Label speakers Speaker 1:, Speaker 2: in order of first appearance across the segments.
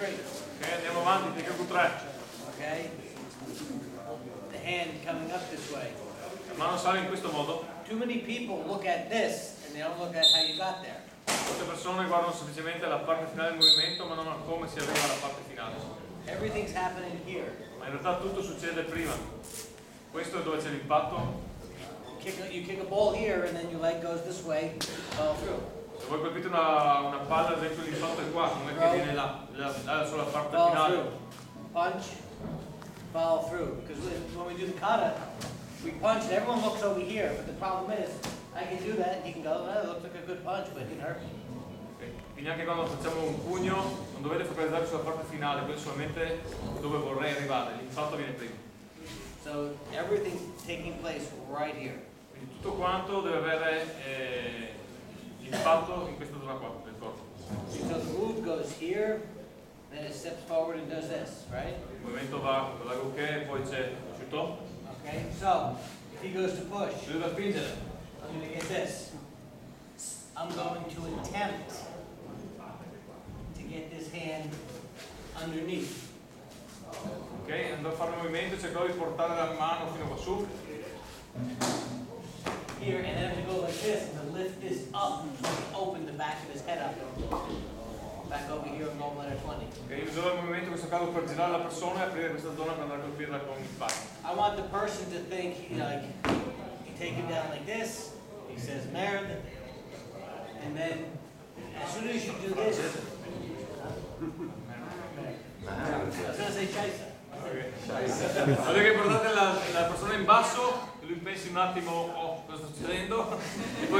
Speaker 1: three.
Speaker 2: Ok, andiamo avanti, a 3.
Speaker 1: Okay? The hand coming up this way.
Speaker 2: La mano sale in questo modo.
Speaker 1: Too many people look at this and they don't look at how you got there.
Speaker 2: Molte persone guardano semplicemente la parte finale del movimento, ma non a come si arriva alla parte finale.
Speaker 1: Everything's happening here.
Speaker 2: Ma in realtà tutto succede prima. Questo è dove c'è l'impatto.
Speaker 1: You kick a ball here and then your leg goes this way, fall through.
Speaker 2: Se voi colpite una, una palla, ad esempio l'impatto è qua, non è che viene là, là, sulla parte
Speaker 1: Fall
Speaker 2: finale.
Speaker 1: through. Punch, follow through. Because when we do the kata, we punch and everyone looks over here, but the problem is, I can do that and you can go, oh, it looks like a good punch, but it hurt me.
Speaker 2: Quindi anche quando facciamo un pugno non dovete focalizzare sulla parte finale, è solamente dove vorrei arrivare, l'impatto viene prima.
Speaker 1: So everything's taking place right here.
Speaker 2: Quindi tutto quanto deve avere l'impatto in questa zona qua del corpo.
Speaker 1: So the move goes here, then it steps forward and does this, right?
Speaker 2: Il movimento va con la ruche, poi c'è chuto.
Speaker 1: Okay, so if he goes to push,
Speaker 2: lui va a spingere,
Speaker 1: I'm gonna get this. I'm going to attempt to get this hand underneath.
Speaker 2: ok, andrò a fare un movimento, cercherò di portare la mano fino qua su,
Speaker 1: Here, and then to go like this, and to lift this up, to open the back his head up. Back over here on letter 20.
Speaker 2: ok, userò il movimento in questo caso per girare la persona e aprire questa zona per andare a colpirla con il.
Speaker 1: I want the person to think, know, like, you take him down like this, he says Merd, and then as soon as you do this, I was gonna say Shaisa.
Speaker 2: Voglio che portate la, la persona in basso e lui pensi un attimo, oh, cosa sta succedendo? E poi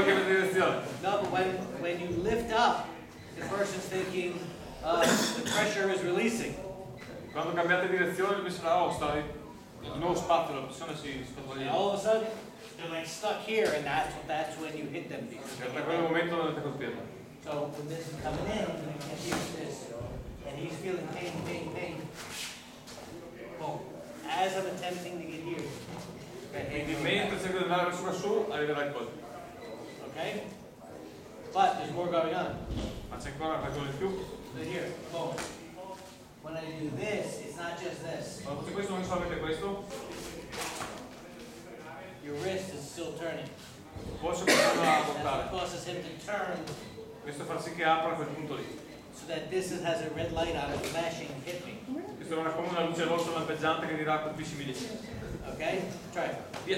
Speaker 2: cambia direzione.
Speaker 1: No, but when, when you lift up, the person's thinking, uh, the pressure is releasing.
Speaker 2: Quando cambiate direzione lui penserà, oh, sta di nuovo spazio, la pressione si sta
Speaker 1: all of a sudden, they're like stuck here, and that's, that's when you hit them.
Speaker 2: E da quel momento dovete colpirla.
Speaker 1: So when this is coming in, and here's this, and he's feeling pain, pain, pain. Boom. As I'm attempting to get here.
Speaker 2: Quindi mentre cerco di andare verso qua su, arriverà il colpo.
Speaker 1: Okay? But there's more going on.
Speaker 2: Ma c'è ancora ragione in più.
Speaker 1: So here, boom. When I do this, it's not just this.
Speaker 2: Quando faccio questo non è solamente questo,
Speaker 1: Your wrist is still turning.
Speaker 2: posso continuare a portare.
Speaker 1: causes him to turn
Speaker 2: Questo fa sì che apra quel punto lì.
Speaker 1: so that this is- has a red light on it flashing, hit me.
Speaker 2: Questo è una- come una luce rossa lampeggiante che dirà colpiscimi lì.
Speaker 1: Okay? Try.
Speaker 2: Via.